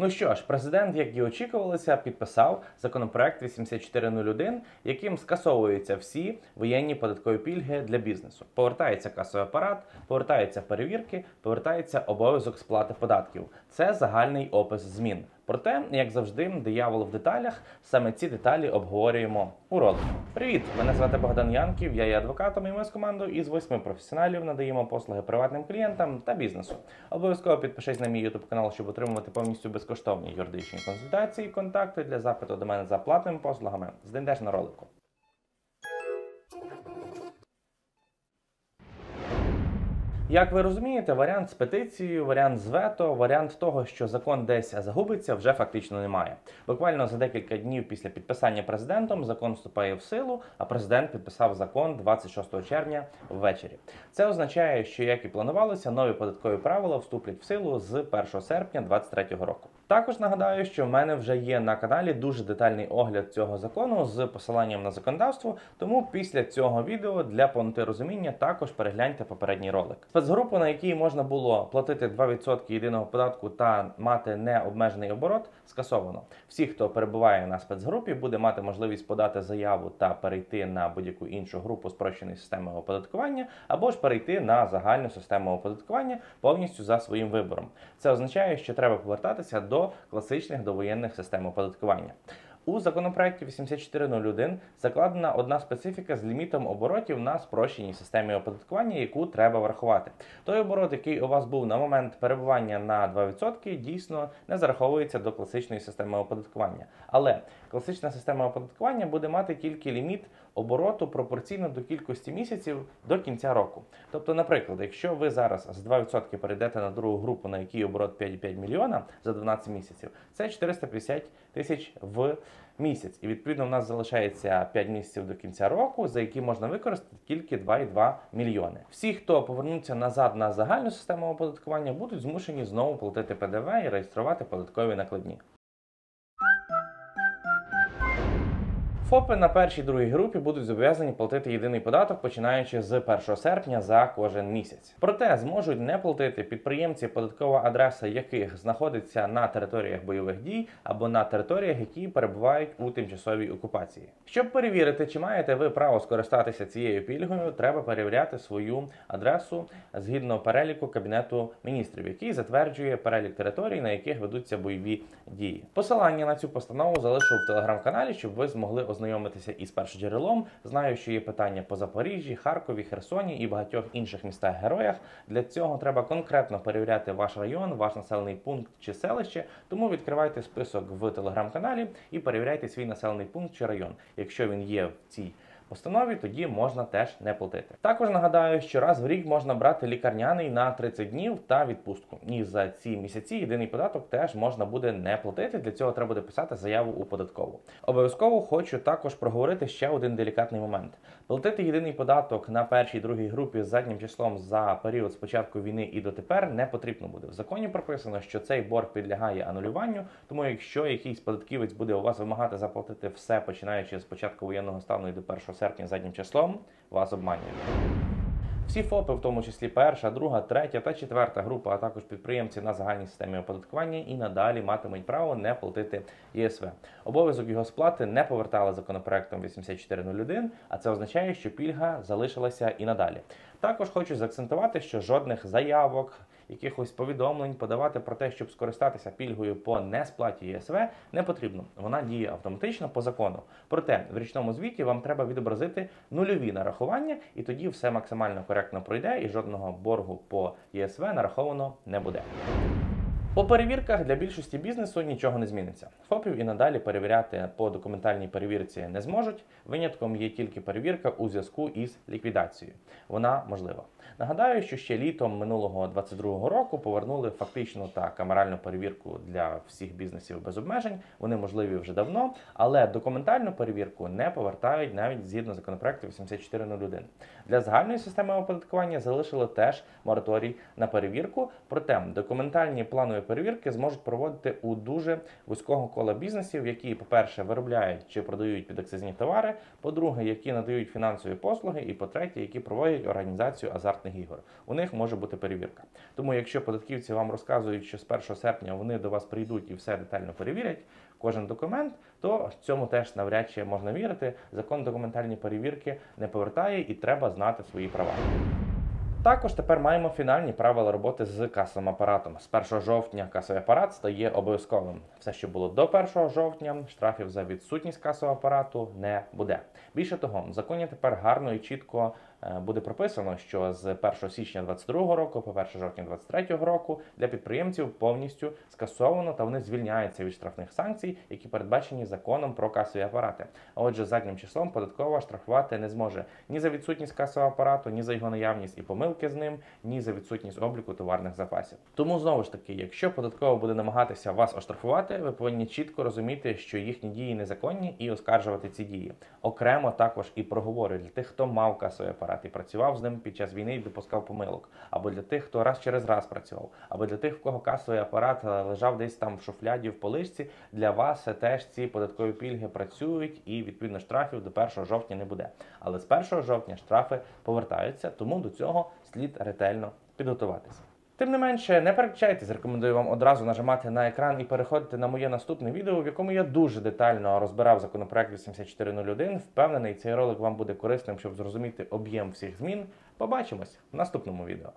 Ну що ж, президент, як і очікувалося, підписав законопроект 8401, яким скасовуються всі воєнні податкові пільги для бізнесу. Повертається касовий апарат, повертаються перевірки, повертається обов'язок сплати податків. Це загальний опис змін. Проте, як завжди, диявол в деталях. Саме ці деталі обговорюємо у ролику. Привіт! Мене звати Богдан Янків. Я є адвокатом і ми з командою із восьми професіоналів надаємо послуги приватним клієнтам та бізнесу. Обов'язково підпишись на мій YouTube канал, щоб отримувати повністю безкоштовні юридичні консультації. Контакти для запиту до мене за платними послугами знайдеш на ролику. Як ви розумієте, варіант з петицією, варіант з вето, варіант того, що закон десь загубиться, вже фактично немає. Буквально за декілька днів після підписання президентом закон вступає в силу, а президент підписав закон 26 червня ввечері. Це означає, що як і планувалося, нові податкові правила вступлять в силу з 1 серпня 2023 року. Також нагадаю, що в мене вже є на каналі дуже детальний огляд цього закону з посиланням на законодавство. Тому після цього відео для повноти розуміння також перегляньте попередній ролик. Спецгрупу, на якій можна було платити 2% єдиного податку та мати необмежений оборот, скасовано. Всі, хто перебуває на спецгрупі, буде мати можливість подати заяву та перейти на будь-яку іншу групу спрощеної системи оподаткування, або ж перейти на загальну систему оподаткування повністю за своїм вибором. Це означає, що треба повертатися до класичних довоєнних систем оподаткування. У законопроекті 8401 закладена одна специфіка з лімітом оборотів на спрощеній системі оподаткування, яку треба врахувати. Той оборот, який у вас був на момент перебування на 2%, дійсно не зараховується до класичної системи оподаткування. Але класична система оподаткування буде мати тільки ліміт обороту пропорційно до кількості місяців до кінця року. Тобто, наприклад, якщо ви зараз з 2% перейдете на другу групу, на якій оборот 5,5 мільйона за 12 місяців, це 450 тисяч в місяць. І відповідно в нас залишається 5 місяців до кінця року, за які можна використати тільки 2,2 мільйони. Всі, хто повернуться назад на загальну систему оподаткування, будуть змушені знову платити ПДВ і реєструвати податкові накладні. ФОПи на першій другій групі будуть зобов'язані платити єдиний податок, починаючи з 1 серпня за кожен місяць. Проте зможуть не платити підприємці, податкова адреса яких знаходиться на територіях бойових дій або на територіях, які перебувають у тимчасовій окупації. Щоб перевірити, чи маєте ви право скористатися цією пільгою, треба перевіряти свою адресу згідно переліку кабінету міністрів, який затверджує перелік територій, на яких ведуться бойові дії. Посилання на цю постанову залишу в телеграм-каналі, щоб ви змогли ознайомитися із першоджерелом. Знаю, що є питання по Запоріжжі, Харкові, Херсоні і багатьох інших містах героях. Для цього треба конкретно перевіряти ваш район, ваш населений пункт чи селище. Тому відкривайте список в телеграм-каналі і перевіряйте свій населений пункт чи район, якщо він є в цій постанові, тоді можна теж не платити. Також нагадаю, що раз в рік можна брати лікарняний на 30 днів та відпустку. І за ці місяці єдиний податок теж можна буде не платити. Для цього треба буде писати заяву у податкову. Обов'язково хочу також проговорити ще один делікатний момент: платити єдиний податок на першій другій групі з заднім числом за період з початку війни і дотепер не потрібно буде. В законі прописано, що цей борг підлягає анулюванню, тому якщо якийсь податківець буде у вас вимагати заплатити все, починаючи з початку воєнного стану і до 1 серпня заднім числом, вас обманюють. Всі ФОПи, в тому числі перша, друга, третя та четверта група, а також підприємці на загальній системі оподаткування і надалі матимуть право не платити ЄСВ. Обов'язок його сплати не повертали законопроектом 8401, а це означає, що пільга залишилася і надалі. Також хочу заакцентувати, що жодних заявок якихось повідомлень подавати про те, щоб скористатися пільгою по несплаті ЄСВ, не потрібно. Вона діє автоматично по закону. Проте в річному звіті вам треба відобразити нульові нарахування, і тоді все максимально коректно пройде, і жодного боргу по ЄСВ нараховано не буде. По перевірках для більшості бізнесу нічого не зміниться. ФОПів і надалі перевіряти по документальній перевірці не зможуть. Винятком є тільки перевірка у зв'язку із ліквідацією. Вона можлива. Нагадаю, що ще літом минулого 22-го року повернули фактичну та камеральну перевірку для всіх бізнесів без обмежень. Вони можливі вже давно, але документальну перевірку не повертають навіть згідно законопроекту 8401. Для загальної системи оподаткування залишили теж мораторій на перевірку. Проте документальні планові перевірки зможуть проводити у дуже вузького кола бізнесів, які, по-перше, виробляють чи продають підакцизні товари, по-друге, які надають фінансові послуги, і по-третє, які проводять організацію азартних ігор. У них може бути перевірка. Тому, якщо податківці вам розказують, що з 1 серпня вони до вас прийдуть і все детально перевірять, кожен документ, то цьому теж навряд чи можна вірити. Закон документальні перевірки не повертає і треба знати свої права. Також тепер маємо фінальні правила роботи з касовим апаратом. З 1 жовтня касовий апарат стає обов'язковим. Все, що було до 1 жовтня, штрафів за відсутність касового апарату не буде. Більше того, в законі тепер гарно і чітко буде прописано, що з 1 січня 2022 року по 1 жовтня 2023 року для підприємців повністю скасовано та вони звільняються від штрафних санкцій, які передбачені законом про касові апарати. А отже, заднім числом податкова штрафувати не зможе ні за відсутність касового апарату, ні за його наявність і помилки з ним, ні за відсутність обліку товарних запасів. Тому знову ж таки, якщо податкова буде намагатися вас оштрафувати, ви повинні чітко розуміти, що їхні дії незаконні і оскаржувати ці дії. Окремо також і проговори для тих, хто мав касовий апарат і працював з ним під час війни і допускав помилок, або для тих, хто раз через раз працював, або для тих, в кого касовий апарат е, лежав десь там в шуфляді в поличці. Для вас теж ці податкові пільги працюють, і відповідно штрафів до 1 жовтня не буде. Але з 1 жовтня штрафи повертаються, тому до цього слід ретельно підготуватися. Тим не менше, не переключайтесь, рекомендую вам одразу нажимати на екран і переходити на моє наступне відео, в якому я дуже детально розбирав законопроект 8401. Впевнений, цей ролик вам буде корисним, щоб зрозуміти об'єм всіх змін. Побачимось в наступному відео.